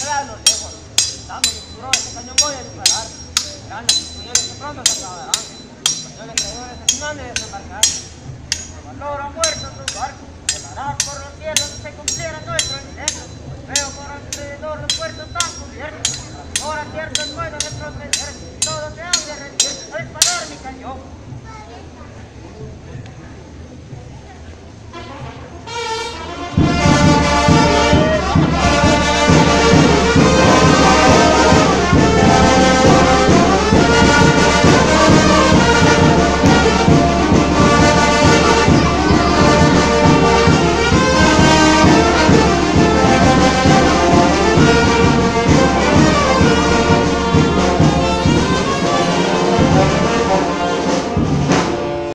dragones, véanlo lejos. Dando mi furor, ese cañón voy a disparar. Verán los puñales que pronto se acabarán. Los cañones traidores no de desembarcar. El valor ha muerto en tus barcos. Volará por los cielos si se cumpliera nuestro intento. Veo por alrededor los puertos tan cubiertos. Ahora cierto es bueno de proceder. Todos se han de rendir. A disparar mi cañón.